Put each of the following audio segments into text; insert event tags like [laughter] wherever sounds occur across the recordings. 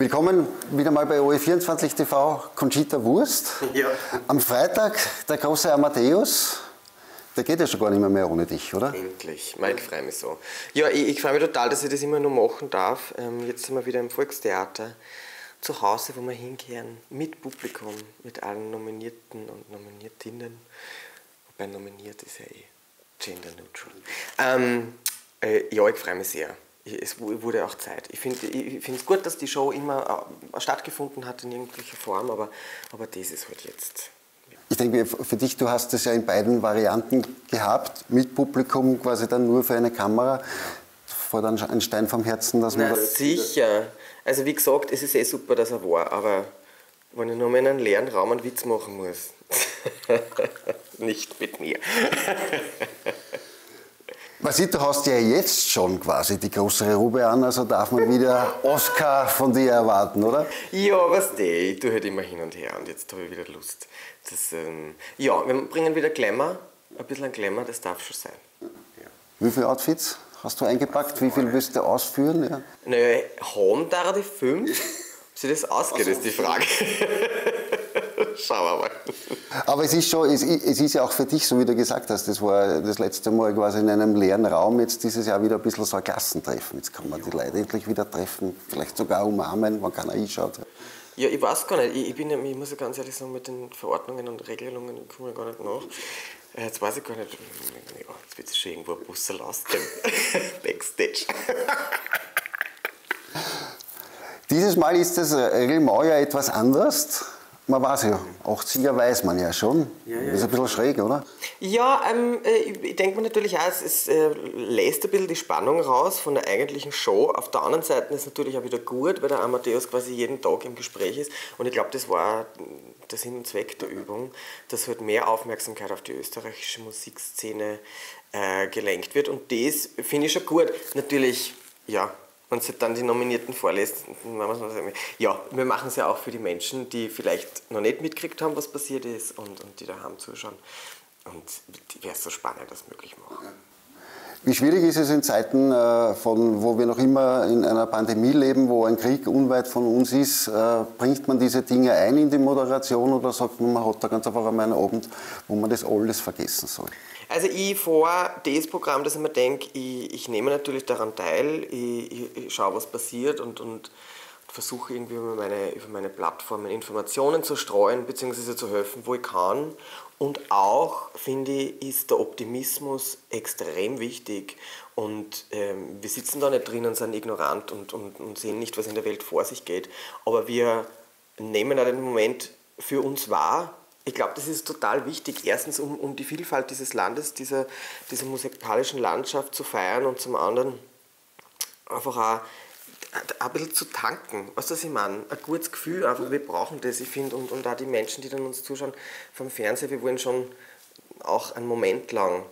Willkommen wieder mal bei OE24 TV, Conchita Wurst. Ja. Am Freitag der große Amadeus. Der geht ja schon gar nicht mehr, mehr ohne dich, oder? Endlich. Mike freue mich so. Ja, ich, ich freue mich total, dass ich das immer nur machen darf. Ähm, jetzt sind wir wieder im Volkstheater zu Hause, wo wir hinkehren, mit Publikum, mit allen Nominierten und Nominiertinnen. Wobei nominiert ist ja eh gender neutral. Ähm, äh, ja, ich freue mich sehr es wurde auch Zeit. Ich finde es gut, dass die Show immer äh, stattgefunden hat in irgendeiner Form, aber, aber das ist halt jetzt. Ich denke, für dich, du hast es ja in beiden Varianten gehabt, mit Publikum quasi dann nur für eine Kamera. Vor dann ein Stein vom Herzen, dass man. Na, sicher. Also, wie gesagt, es ist eh super, dass er war, aber wenn ich nur mal in einem leeren Raum einen Witz machen muss, [laughs] nicht mit mir. [laughs] Man sieht, du hast ja jetzt schon quasi die große Rube an, also darf man wieder Oscar von dir erwarten, oder? Ja, was du, ich tue halt immer hin und her und jetzt habe ich wieder Lust. Das, ähm, ja, wir bringen wieder Glamour, ein bisschen Glamour, das darf schon sein. Ja. Wie viele Outfits hast du eingepackt? Wie viel willst du ausführen? Ja? Naja, haben da die fünf? [laughs] Sie das ausgeht, ist die Frage. [laughs] Schauen wir mal. Aber es ist schon, es, es, ist ja auch für dich, so wie du gesagt hast, das war das letzte Mal quasi in einem leeren Raum, jetzt dieses Jahr wieder ein bisschen so ein Klassentreffen. Jetzt kann man die Leute endlich wieder treffen, vielleicht sogar umarmen, wenn keiner einschaut. Ja, ich weiß gar nicht. Ich, bin, ich muss ja ganz ehrlich sagen, mit den Verordnungen und Regelungen komme ich gar nicht nach. Äh, jetzt weiß ich gar nicht, ja, jetzt wird es schon irgendwo ein Bus lassen. [laughs] Backstage. Dieses Mal ist das Reglement ja etwas anders. Man weiß ja, 80er weiß man ja schon. Ja, ja, ist ein bisschen schräg, oder? Ja, ähm, äh, ich denke mir natürlich auch, es, es äh, lässt ein bisschen die Spannung raus von der eigentlichen Show. Auf der anderen Seite ist es natürlich auch wieder gut, weil der Amadeus quasi jeden Tag im Gespräch ist. Und ich glaube, das war der Sinn und Zweck der Übung, dass halt mehr Aufmerksamkeit auf die österreichische Musikszene äh, gelenkt wird. Und das finde ich schon gut. Natürlich, ja, und sie dann die Nominierten vorlässt, ja, wir machen es ja auch für die Menschen, die vielleicht noch nicht mitgekriegt haben, was passiert ist und, und die daheim zuschauen. Und wäre es so spannend, das möglich machen. Wie schwierig ist es in Zeiten, äh, von, wo wir noch immer in einer Pandemie leben, wo ein Krieg unweit von uns ist, äh, bringt man diese Dinge ein in die Moderation oder sagt man, man hat da ganz einfach einmal einen Abend, wo man das alles vergessen soll? Also ich fahre das Programm, dass ich mir denke, ich, ich nehme natürlich daran teil, ich, ich, ich schaue, was passiert und, und versuche irgendwie über meine, über meine Plattformen Informationen zu streuen bzw. zu helfen, wo ich kann. Und auch, finde ich, ist der Optimismus extrem wichtig. Und ähm, wir sitzen da nicht drin und sind ignorant und, und, und sehen nicht, was in der Welt vor sich geht. Aber wir nehmen auch den Moment für uns wahr ich glaube, das ist total wichtig. Erstens, um, um die Vielfalt dieses Landes, dieser, dieser musikalischen Landschaft zu feiern und zum anderen einfach auch ein bisschen zu tanken. Was das ich meine? Ein gutes Gefühl, einfach, wir brauchen das, ich finde. Und, und auch die Menschen, die dann uns zuschauen vom Fernseher, wir wollen schon auch einen Moment lang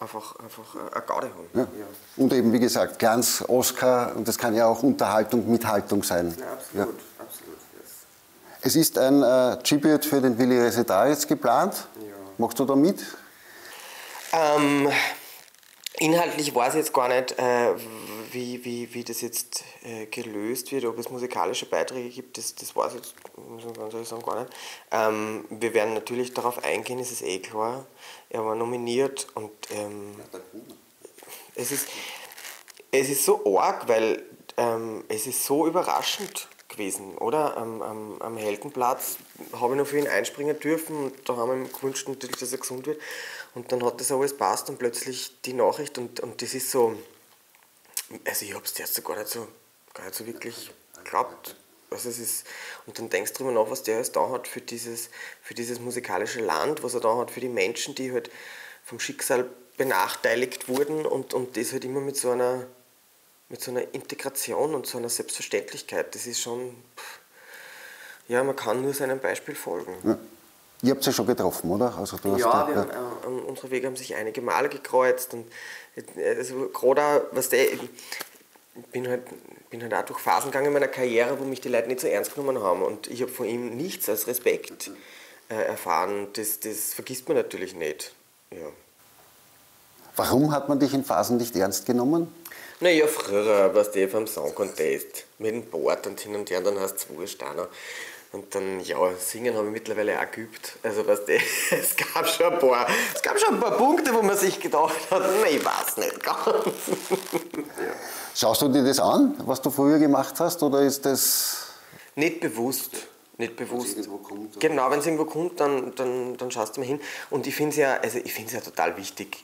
einfach, einfach eine Gaude haben. Ja. Ja. Und eben, wie gesagt, Glanz, Oscar, und das kann ja auch Unterhaltung mit Haltung sein. Ja, absolut. absolut. Es ist ein äh, Tribute für den Willi Resitar jetzt geplant. Ja. Machst du da mit? Ähm, inhaltlich weiß ich jetzt gar nicht, äh, wie, wie, wie das jetzt äh, gelöst wird, ob es musikalische Beiträge gibt, das, das weiß ich jetzt muss ich ganz ehrlich sagen, gar nicht. Ähm, wir werden natürlich darauf eingehen, es ist eh klar. Er war nominiert und ähm, es, ist, es ist so arg, weil ähm, es ist so überraschend gewesen, oder? Am, am, am Heldenplatz habe ich noch für ihn einspringen dürfen und da haben wir ihm gewünscht, natürlich, dass er gesund wird. Und dann hat das alles passt und plötzlich die Nachricht und, und das ist so, also ich habe es erst so gar nicht so, gar nicht so wirklich geglaubt. Also es ist, und dann denkst du darüber nach, was der jetzt da hat für dieses, für dieses musikalische Land, was er da hat für die Menschen, die halt vom Schicksal benachteiligt wurden und, und das halt immer mit so einer mit so einer Integration und so einer Selbstverständlichkeit, das ist schon, ja, man kann nur seinem Beispiel folgen. Ja. Ihr habt sie ja schon getroffen, oder? Also du ja, da, wir ja. Haben, äh, unsere Wege haben sich einige Male gekreuzt und äh, also, gerade was der, ich bin halt, bin halt auch durch Phasen gegangen in meiner Karriere, wo mich die Leute nicht so ernst genommen haben und ich habe von ihm nichts als Respekt äh, erfahren. Das, das vergisst man natürlich nicht. Ja. Warum hat man dich in Phasen nicht ernst genommen? Naja, früher warst du vom Song Contest mit dem Board und hin und her, dann hast du zwei Steine. Und dann, ja, singen habe ich mittlerweile auch geübt. Also, weißt du, [laughs] es gab schon ein paar, es gab schon ein paar Punkte, wo man sich gedacht hat, nee, ich weiß nicht ganz. Schaust du dir das an, was du früher gemacht hast, oder ist das... Nicht bewusst. Nicht bewusst. Kommt, genau, wenn es irgendwo kommt, dann, dann, dann schaust du mal hin. Und ich finde es ja, also ja total wichtig.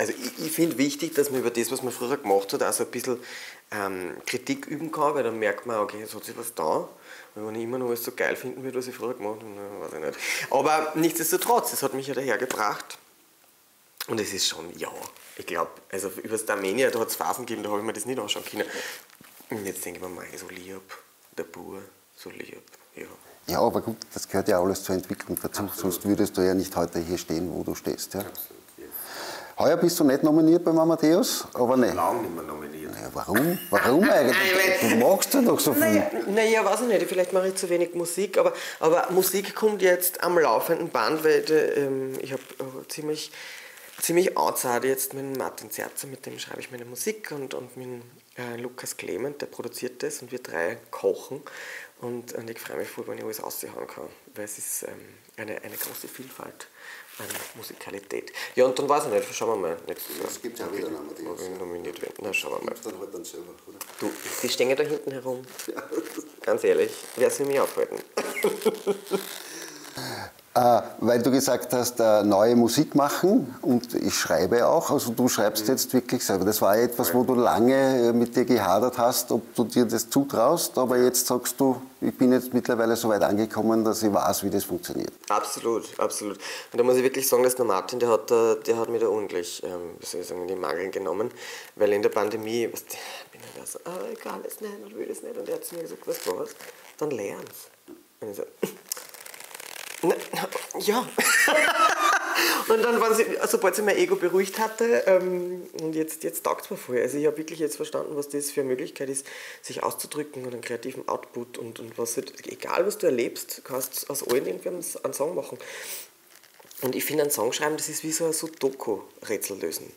Also ich, ich finde wichtig, dass man über das, was man früher gemacht hat, also ein bisschen ähm, Kritik üben kann, weil dann merkt man, okay, jetzt hat sich was da. Wenn ich immer noch alles so geil finden würde, was ich früher gemacht habe, weiß ich nicht. Aber nichtsdestotrotz, es hat mich ja dahergebracht. Und es ist schon, ja, ich glaube, also über das Armenier, da hat es Phasen gegeben, da habe ich mir das nicht anschauen können. Und jetzt denke ich mir, mal, so lieb, der Bur, so lieb, ja. Ja, aber gut, das gehört ja alles zur Entwicklung dazu, Absolut. sonst würdest du ja nicht heute hier stehen, wo du stehst. Ja? Absolut. Heuer bist du nicht nominiert beim Amadeus, aber nicht. Lange nicht mehr nominiert. Naja, warum? Warum eigentlich? Du magst ja doch so viel. Naja, naja, weiß ich nicht, vielleicht mache ich zu wenig Musik, aber, aber Musik kommt jetzt am laufenden Band, weil ähm, ich habe äh, ziemlich, ziemlich outside jetzt mit Martin Zerzer, mit dem schreibe ich meine Musik und, und mit äh, Lukas Clement, der produziert das und wir drei kochen. Und, und ich freue mich voll, wenn ich alles aushauen kann, weil es ist ähm, eine, eine große Vielfalt an Musikalität. Ja, und dann weiß ich nicht, schauen wir mal. Nächstes Jahr. Es gibt ja wieder einen die ich nominiert werden. Na, schauen wir mal. Dann halt dann selber, oder? Du, die stehen da hinten herum. [laughs] Ganz ehrlich, wer soll mich aufhalten? [laughs] Äh, weil du gesagt hast, äh, neue Musik machen und ich schreibe auch, also du schreibst mhm. jetzt wirklich selber. Das war etwas, wo du lange äh, mit dir gehadert hast, ob du dir das zutraust, aber jetzt sagst du, ich bin jetzt mittlerweile so weit angekommen, dass ich weiß, wie das funktioniert. Absolut, absolut. Und da muss ich wirklich sagen, dass der Martin, der hat, der hat mir da ordentlich, ähm, ich sagen, in die Mangeln genommen, weil in der Pandemie, was, bin ich da so, ah, ich kann es nicht und will es nicht und er hat zu mir gesagt, was war's? Dann lern's. Und ich so, na, ja. [laughs] und dann, waren sie, sobald sie mein Ego beruhigt hatte, ähm, und jetzt, jetzt taugt es mir voll. Also ich habe wirklich jetzt verstanden, was das für eine Möglichkeit ist, sich auszudrücken und einen kreativen Output und, und was halt, egal was du erlebst, kannst aus allen irgendwie einen Song machen. Und ich finde, ein Song schreiben, das ist wie so ein Sudoku-Rätsel lösen.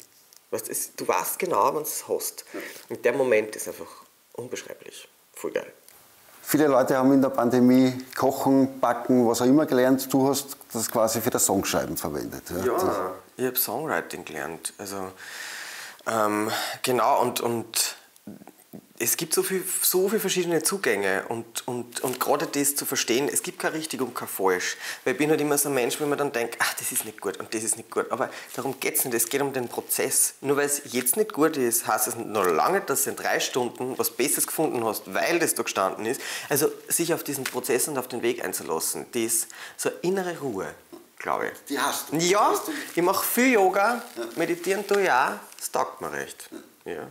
Weißt, es, du weißt genau, wann du es hast. Und der Moment ist einfach unbeschreiblich. Voll geil. Viele Leute haben in der Pandemie Kochen, Backen, was auch immer gelernt. Du hast das quasi für das Songschreiben verwendet. Ja, ja ich habe Songwriting gelernt. Also, ähm, genau, und, und es gibt so viele so viel verschiedene Zugänge und, und, und gerade das zu verstehen, es gibt kein richtig und kein falsch. Weil ich bin halt immer so ein Mensch, wenn man dann denkt, ach, das ist nicht gut und das ist nicht gut. Aber darum geht es nicht, es geht um den Prozess. Nur weil es jetzt nicht gut ist, heißt es noch lange, dass du in drei Stunden was Besseres gefunden hast, weil das da gestanden ist. Also sich auf diesen Prozess und auf den Weg einzulassen, das ist so eine innere Ruhe, glaube ich. Die hast du. Ja, ich mache viel Yoga, meditieren tue ich auch, das taugt mir recht. Ja.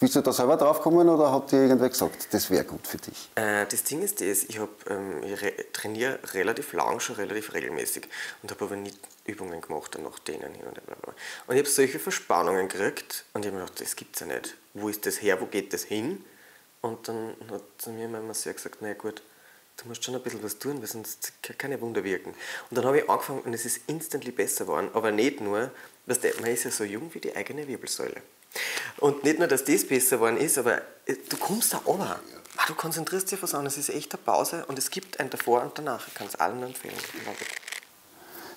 Bist du da selber drauf gekommen oder hat dir irgendwer gesagt, das wäre gut für dich? Äh, das Ding ist das, ich, ähm, ich re trainiere relativ lang, schon relativ regelmäßig und habe aber nie Übungen gemacht nach denen hin und her. Und ich habe solche Verspannungen gekriegt und ich habe mir gedacht, das gibt es ja nicht. Wo ist das her, wo geht das hin? Und dann hat mir mein Masseur gesagt, na gut, du musst schon ein bisschen was tun, weil sonst keine Wunder wirken. Und dann habe ich angefangen und es ist instantly besser geworden, aber nicht nur, weißt du, man ist ja so jung wie die eigene Wirbelsäule. Und nicht nur, dass das besser geworden ist, aber äh, du kommst da runter. Ah, du konzentrierst dich auf was anderes. Es ist echt eine Pause und es gibt ein davor und danach. Ich kann es allen empfehlen.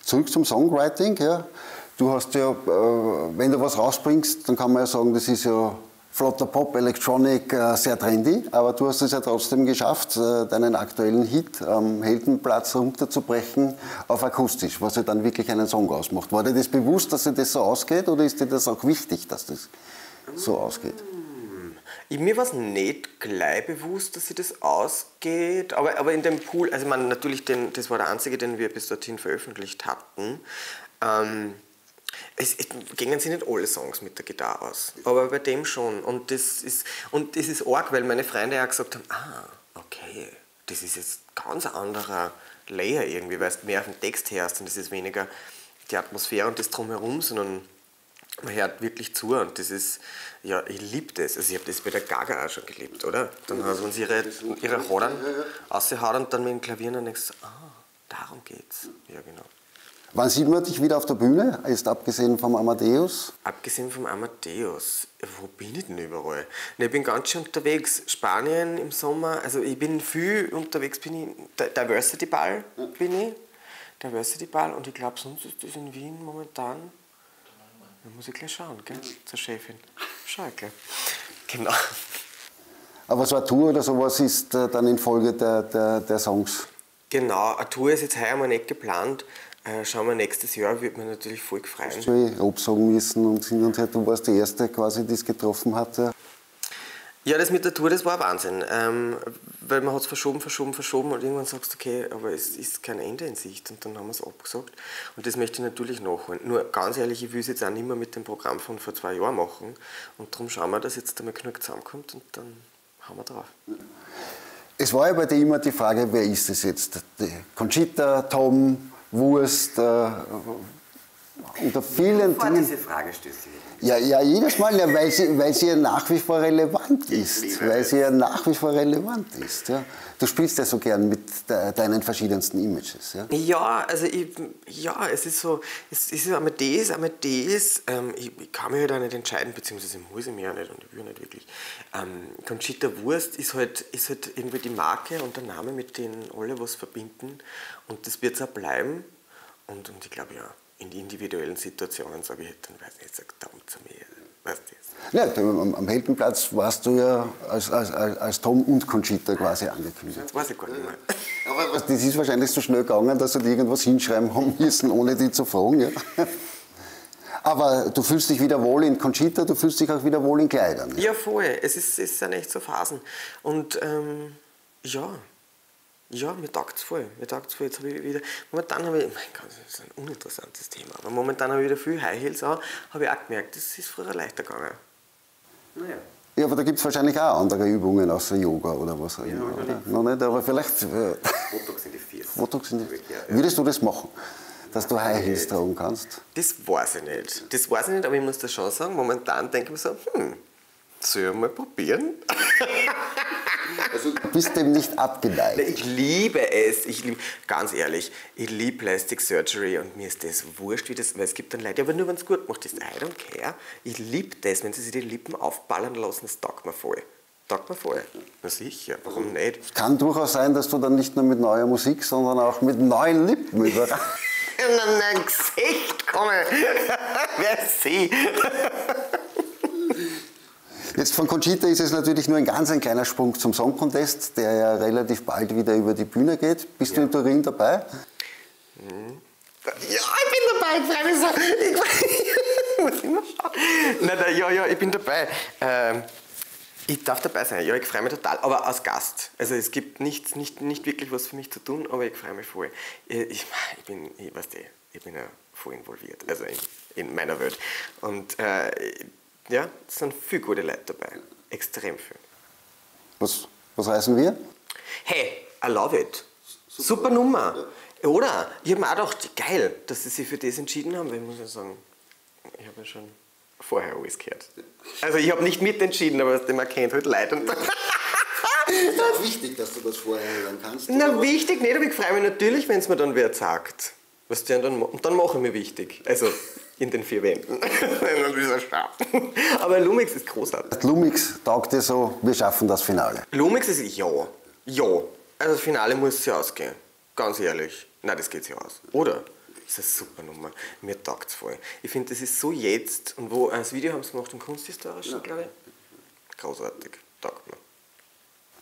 Zurück zum Songwriting. Ja. Du hast ja, äh, wenn du was rausbringst, dann kann man ja sagen, das ist ja flotter Pop, Electronic, äh, sehr trendy, aber du hast es ja trotzdem geschafft, deinen aktuellen Hit am Heldenplatz runterzubrechen auf akustisch, was ja dann wirklich einen Song ausmacht. War dir das bewusst, dass dir das so ausgeht oder ist dir das auch wichtig, dass das so ausgeht? Mir war es nicht gleich bewusst, dass sich das ausgeht, aber, aber in dem Pool, also man natürlich, den, das war der einzige, den wir bis dorthin veröffentlicht hatten. Ähm, es, es gingen sich nicht alle Songs mit der Gitarre aus, aber bei dem schon. Und das ist, und das ist arg, weil meine Freunde auch gesagt haben, ah, okay, das ist jetzt ganz ein anderer Layer irgendwie, weil du mehr auf den Text hörst und das ist weniger die Atmosphäre und das Drumherum, sondern man hört wirklich zu und das ist, ja, ich liebe das. Also ich habe das bei der Gaga auch schon geliebt, oder? Dann haben sie ihre, ihre Haaren ausgehauen und dann mit dem Klavier und dann denkst du, ah, darum geht's. Ja, genau. Wann sieht man dich wieder auf der Bühne? Ist abgesehen vom Amadeus? Abgesehen vom Amadeus, wo bin ich denn überall? ich bin ganz schön unterwegs. Spanien im Sommer, also ich bin viel unterwegs, bin ich, Diversity Ball bin ich. Diversity Ball und ich glaube, sonst ist das in Wien momentan. Da muss ich gleich schauen, gell? Zur Chefin. Schau ich gleich. Genau. Aber so eine Tour oder sowas ist äh, dann in Folge der, der, der Songs? Genau, eine Tour ist jetzt heuer mal nicht geplant. Äh, schauen wir nächstes Jahr, wird man natürlich voll freuen. Hast du absagen müssen und hin und her, du warst die Erste quasi, die es getroffen hatte. Ja, das mit der Tour, das war Wahnsinn. Ähm, weil man hat es verschoben, verschoben, verschoben und irgendwann sagst du, okay, aber es ist kein Ende in Sicht und dann haben wir es abgesagt. Und das möchte ich natürlich nachholen. Nur ganz ehrlich, ich will es jetzt auch nicht mehr mit dem Programm von vor zwei Jahren machen und darum schauen wir, dass jetzt einmal genug zusammenkommt und dann haben wir drauf. Es war ja bei dir immer die Frage, wer ist es jetzt? Die Conchita, Tom, Wurst, äh, unter vielen Dingen. diese Frage stößt ja, ja, jedes Mal, ja, weil, sie, weil sie ja nach wie vor relevant ist. Weil sie ja nach wie vor relevant ist. Ja. Du spielst ja so gern mit de, deinen verschiedensten Images. Ja, ja also ich, ja, es ist so, es ist einmal das, einmal das. Ähm, ich, ich, kann mich halt auch nicht entscheiden, beziehungsweise muss ich mich auch nicht und ich will nicht wirklich. Ähm, Conchita Wurst ist halt, ist halt irgendwie die Marke und der Name, mit denen alle was verbinden. Und das wird es auch bleiben. Und, und ich glaube, ja, in individuellen Situationen sage ich, dann weiß ich nicht, sag Tom zu mir. Weißt du ja, am, am Heldenplatz warst du ja als, als, als Tom und Conchita quasi angekündigt. Das weiß ich gar nicht mehr. [laughs] Aber das ist wahrscheinlich so schnell gegangen, dass sie dir irgendwas hinschreiben haben [laughs] müssen, ohne die zu fragen. Ja. [laughs] Aber du fühlst dich wieder wohl in Conchita, du fühlst dich auch wieder wohl in Kleidern. Ja, voll. Es, ist, es sind echt so Phasen. Und ähm, ja, ja, mir taugt es voll. Mir taugt voll. Jetzt habe ich wieder, momentan habe ich, mein Gott, das ist ein uninteressantes Thema, aber momentan habe ich wieder viel High Heels an, habe ich auch gemerkt, das ist früher leichter gegangen. Naja. Ja, aber da gibt es wahrscheinlich auch andere Übungen außer Yoga oder was auch immer. Ja, Noch nicht, aber vielleicht. Äh, Botox in die Füße. Botox in die Füße. Würdest du das machen? Dass du High Heels tragen kannst? Das weiß ich nicht. Das weiß ich nicht, aber ich muss das schon sagen. Momentan denke ich mir so, hm, soll ich mal probieren? Also bist dem nicht abgeneigt. Ich liebe es. Ich lieb, ganz ehrlich, ich liebe Plastic Surgery und mir ist das wurscht, wie das, weil es gibt dann Leute, aber nur wenn es gut macht ist. I don't care. Ich liebe das, wenn sie sich die Lippen aufballern lassen, das taugt mir voll. Taugt mir voll. Na sicher, warum nicht? Es kann durchaus sein, dass du dann nicht nur mit neuer Musik, sondern auch mit neuen Lippen überraschst. [laughs] in ein Gesicht komme. [laughs] Wer sie? [laughs] Jetzt von Conchita ist es natürlich nur ein ganz ein kleiner Sprung zum Song Contest, der ja relativ bald wieder über die Bühne geht. Bist ja. du in Turin dabei? Mhm. Ja, ich bin dabei, ich freue mich so. Ich [laughs] muss immer schauen. Nein, nein, ja, ja, ich bin dabei. Ähm, ich darf dabei sein, ja, ich freue mich total, aber als Gast. Also es gibt nichts, nicht, nicht wirklich was für mich zu tun, aber ich freue mich voll. Ich, ich bin, ich weiß nicht, ich bin ja voll involviert, also in, in meiner Welt. Und äh, ja, es sind viele gute Leute dabei. Extrem viel. Was, was heißen wir? Hey, I love it. Super, Super Nummer. Ja. Oder? Ich habe mir auch gedacht, geil, dass sie sich für das entschieden haben, weil ich muss ja sagen, ich habe ja schon vorher alles gehört. Also ich habe nicht mitentschieden, aber man kennt halt Leute. Und [laughs] ist das wichtig, dass du das vorher hören kannst? Na, wichtig nicht, aber ich freue mich natürlich, wenn es mir dann wer sagt. Was der dann, und dann mache ich mir wichtig. Also in den vier Wänden. [laughs] Aber Lumix ist großartig. Lumix taugt dir so, wir schaffen das Finale. Lumix ist ja. Ja. Also das Finale muss ja ausgehen. Ganz ehrlich. Nein, das geht sich aus. Oder? Das ist eine super Nummer. Mir taugt es voll. Ich finde, das ist so jetzt. Und wo, das Video haben sie gemacht im Kunsthistorischen, ja. glaube ich. Großartig. Taugt mir.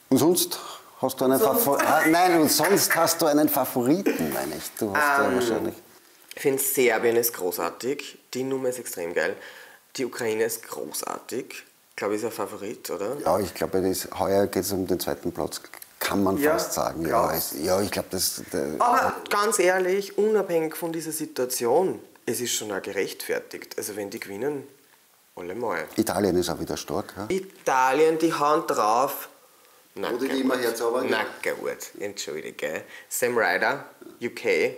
Und sonst hast du einen Favoriten? Ah, nein, und sonst hast du einen Favoriten, meine ich. Du hast um, ja ähm, wahrscheinlich. Ich finde Serbien ist großartig, die Nummer ist extrem geil. Die Ukraine ist großartig. Ich glaube, ist ein Favorit, oder? Ja, ich glaube, das, heuer geht es um den zweiten Platz, kann man ja, fast sagen. Ja, es, ja ich glaube, das. Der, Aber ganz ehrlich, unabhängig von dieser Situation, es ist schon auch gerechtfertigt. Also, wenn die gewinnen, alle mal. Italien ist auch wieder stark. Ja? Italien, die Hand drauf. Na, Oder die immer herzaubern. Na gut, entschuldige. Sam Ryder, UK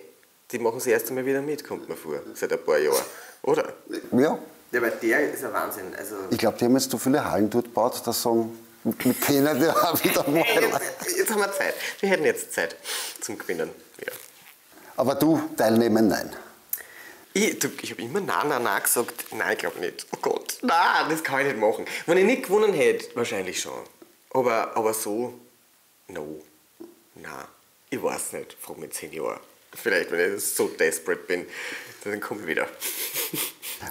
die machen das erste Mal wieder mit, kommt mir vor, seit ein paar Jahren. Oder? Ja. Ja, weil der ist ein Wahnsinn. Also ich glaube, die haben jetzt so viele Hallen dort gebaut, dass sagen, wir können die auch wieder mal. Jetzt, jetzt haben wir Zeit. Wir hätten jetzt Zeit zum Gewinnen. Ja. Aber du teilnehmen, nein. Ich, du, ich habe immer nein, nein, nein gesagt. Nein, ich glaube nicht. Oh Gott, nein, das kann ich nicht machen. Wenn ich nicht gewonnen hätte, wahrscheinlich schon. Aber, aber so, no. Nein, ich weiß nicht. Frag mich zehn Jahre. Vielleicht, wenn ich so desperate bin, dann komme ich wieder.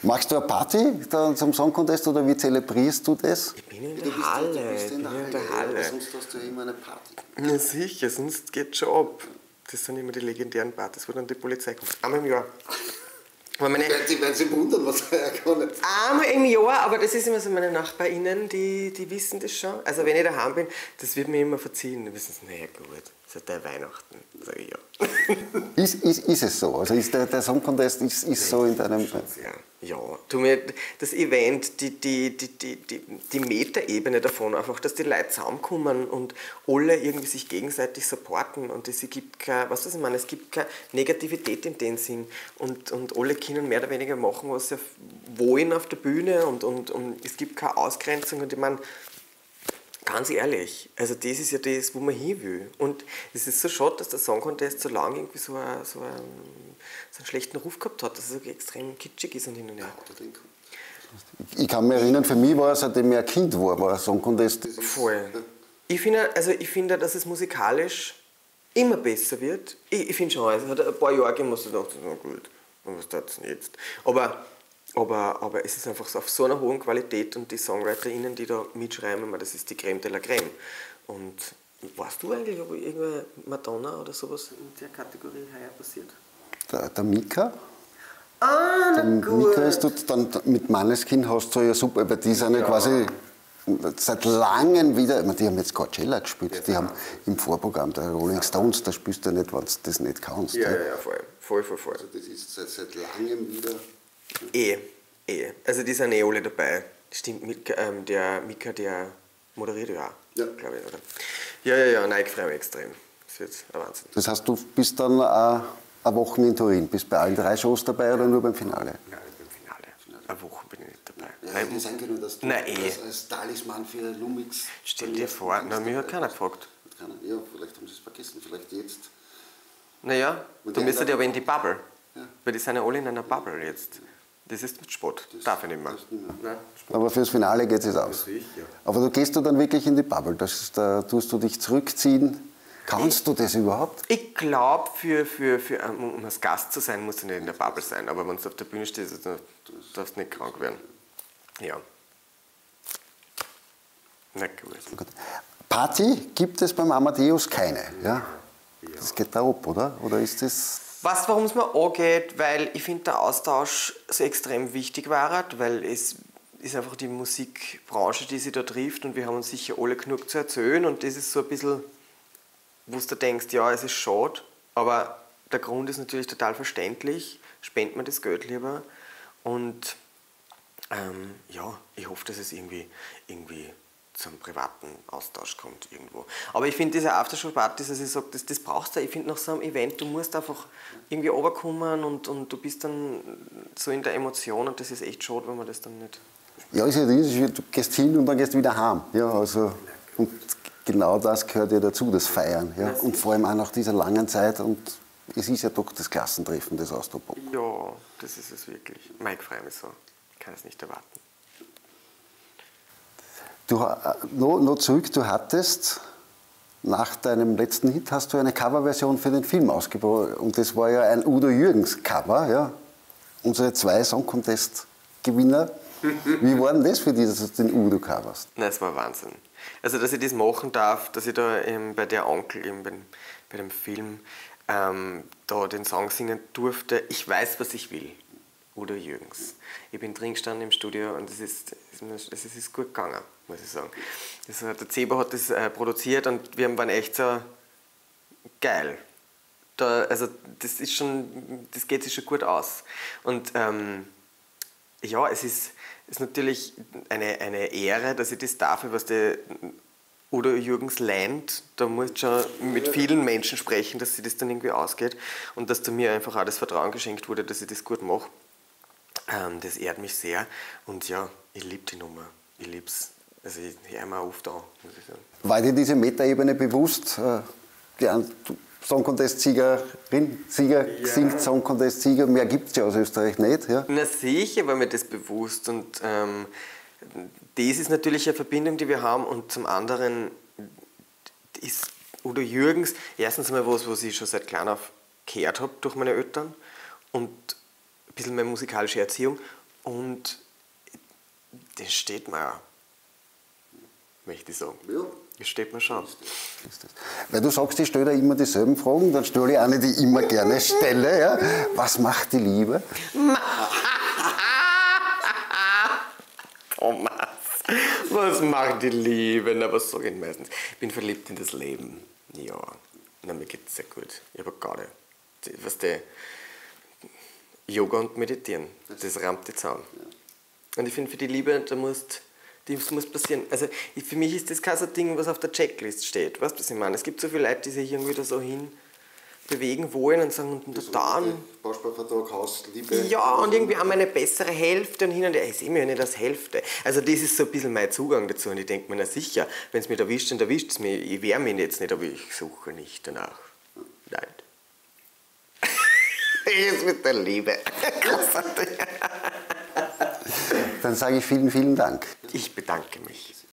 Machst du eine Party da zum Song Contest oder wie zelebrierst du das? Ich bin in der Halle. Ich bin in der Halle. Sonst hast du ja immer eine Party. Na sicher, sonst geht schon ab. Das sind immer die legendären Partys, wo dann die Polizei kommt. Einmal im Jahr. Weil meine, Die werden sich wundern, was er nicht. einmal im Jahr, aber das ist immer so meine NachbarInnen, die, die wissen das schon. Also wenn ich daheim bin, das wird mir immer verziehen. Dann wissen sie, naja gut, seit der Weihnachten. Sag ich ja. Ist, ist, ist es so? Also ist der, der Song Contest ist, ist so in deinem. Ja, ja. Du mir das Event, die, die, die, die, die, die Metaebene davon, einfach, dass die Leute zusammenkommen und alle irgendwie sich gegenseitig supporten und es gibt keine, was ich meine, es gibt keine Negativität in dem Sinn und, und alle können mehr oder weniger machen, was sie wollen auf der Bühne und, und, und es gibt keine Ausgrenzung und ich meine, Ganz ehrlich, also das ist ja das, wo man hin will. Und es ist so schade, dass der Song Contest so lange irgendwie so, ein, so, einen, so einen schlechten Ruf gehabt hat, dass so extrem kitschig ist und hin und her. Ich kann mich erinnern, für mich war es, seitdem ich ein Kind war, war ein Song Contest. Voll. Ich finde, also ich finde, dass es musikalisch immer besser wird. Ich, ich finde schon, es hat ein paar Jahre gegeben, wo ich dachte, na gut, was tut es denn jetzt? Aber, aber, aber es ist einfach so auf so einer hohen Qualität und die SongwriterInnen, die da mitschreiben, das ist die Creme de la Creme. Und weißt du eigentlich, ob irgendeine Madonna oder sowas in der Kategorie heuer passiert? Der, der Mika. Ah, na Der gut. Mika ist dort, dann mit Manneskin hast du ja super, weil die sind ja, quasi seit langem wieder, ich meine, die haben jetzt Coachella gespielt, die haben im Vorprogramm der Rolling Stones, da spielst du ja nicht, wenn du das nicht kannst. Ja, ja. ja, ja, voll, voll, voll, voll. Das ist seit, seit langem wieder. Eh, eh. Also die sind eh alle dabei. Stimmt, Mika, ähm, der Mika, der moderiert ja auch, Ja. glaube ich, oder? Ja, ja, ja, nein, ich freue mich extrem. Das wird ein Wahnsinn. Das heißt, du bist dann äh, eine Woche in Turin, bist bei allen drei Shows dabei oder nur beim Finale? Nein, beim Finale. Eine Woche bin ich nicht dabei. Ja, Nein, das angenommen, dass du Nein, eh. als, als Talisman für Lumix. Stell dir vor, na, mich hat keiner gefragt. Hat keiner. Ja, vielleicht haben sie es vergessen, vielleicht jetzt. Naja, du müsstest ja aber in die Bubble. Ja. Weil die sind ja alle in einer Bubble jetzt. Das ist Sport. Darf ich nicht mehr. das nicht mehr. Nein. Aber fürs Finale geht es aus. sicher. Aber du gehst du dann wirklich in die Bubble, das da tust du dich zurückziehen. Kannst du das überhaupt? Ich glaube, für, für, für, um um als Gast zu sein, musst du nicht in der Bubble sein. Aber wenn du auf der Bühne stehst, dann darfst du nicht krank werden. Ja. Na gut. Gut. Party gibt es beim Amadeus keine. Ja? Das geht da ab, oder? Oder ist das. Du, warum es mir angeht? Weil ich finde, der Austausch so extrem wichtig war, weil es ist einfach die Musikbranche, die sich da trifft und wir haben uns sicher alle genug zu erzählen und das ist so ein bisschen, wo du denkst, ja, es ist schade, aber der Grund ist natürlich total verständlich, spendet man das Geld lieber und ähm, ja, ich hoffe, dass es irgendwie, irgendwie zum privaten Austausch kommt irgendwo. Aber ich finde diese Aftershow-Partys, also ich sage, das, das brauchst du. Ich finde nach so einem Event, du musst einfach irgendwie runterkommen und, und du bist dann so in der Emotion und das ist echt schade, wenn man das dann nicht... Ja, ist ja ist- du gehst hin und dann gehst du wieder heim. Ja, also, und genau das gehört ja dazu, das Feiern. Ja? Und vor allem auch nach dieser langen Zeit. Und es ist ja doch das Klassentreffen des Austropop. Ja, das ist es wirklich. Mike freue mich so. Ich kann es nicht erwarten. Du, äh, noch, noch zurück, du hattest nach deinem letzten Hit hast du eine Coverversion für den Film ausgebracht. Und das war ja ein Udo Jürgens Cover. Ja? Unsere zwei Song Contest Gewinner. [laughs] Wie war denn das für dich, dass du den Udo coverst? Nein, es war Wahnsinn. Also, dass ich das machen darf, dass ich da eben bei der Onkel, eben bei, bei dem Film, ähm, da den Song singen durfte. Ich weiß, was ich will. Udo Jürgens. Ich bin drin gestanden im Studio und es ist, es ist, gut gegangen, muss ich sagen. Das, der Zebo hat das äh, produziert und wir waren echt so geil. Da, also das ist schon, das geht sich schon gut aus. Und ähm, ja, es ist, ist natürlich eine, eine Ehre, dass ich das darf, was der Udo Jürgens Land, da muss ich schon mit vielen Menschen sprechen, dass sich das dann irgendwie ausgeht und dass da mir einfach auch das Vertrauen geschenkt wurde, dass ich das gut mache. Ähm, das ehrt mich sehr und ja, ich liebe die Nummer. Ich liebe es. Also ich höre mir oft an, muss ich sagen. War dir diese Metaebene bewusst? Äh, ja, du Song Contest-Siegerin, Sieger, ja. singt Song Contest-Sieger. Mehr gibt es ja aus Österreich nicht. Ja? Na sicher war mir das bewusst. Und ähm, das ist natürlich eine Verbindung, die wir haben. Und zum anderen ist Udo Jürgens erstens mal was, was ich schon seit klein auf gehört habe durch meine Eltern. Und ein bisschen meine musikalische Erziehung. Und das steht mir ja, möchte ich sagen. Ja. Das steht mir schon. Weil du sagst, ich stelle da immer dieselben Fragen, dann stelle ich eine, die ich immer gerne stelle. Ja? Was macht die Liebe? Thomas, [laughs] was macht die Liebe? Na, was sage ich meistens? Ich bin verliebt in das Leben. Ja, na, mir geht es sehr gut. Ich habe gerade, was der Yoga und Meditieren, das rammt die Zaun. Und ich finde, für die Liebe, da musst das muss passieren. Also für mich ist das kein so Ding, was auf der Checklist steht. Weißt du, was ich meine? Es gibt so viele Leute, die sich irgendwie da so hin bewegen wollen und sagen, und da dann. Bausparvertrag, Haus, Liebe. Ja, und irgendwie auch meine bessere Hälfte und hin und her. Ich sehe mich ja nicht als Hälfte. Also, das ist so ein bisschen mein Zugang dazu. Und ich denke mir, na sicher, wenn es mich erwischt, dann erwischt es mich. Ich wehre mich jetzt nicht, aber ich suche nicht danach. Nein. Jetzt mit der Liebe. [laughs] Dann sage ich vielen, vielen Dank. Ich bedanke mich.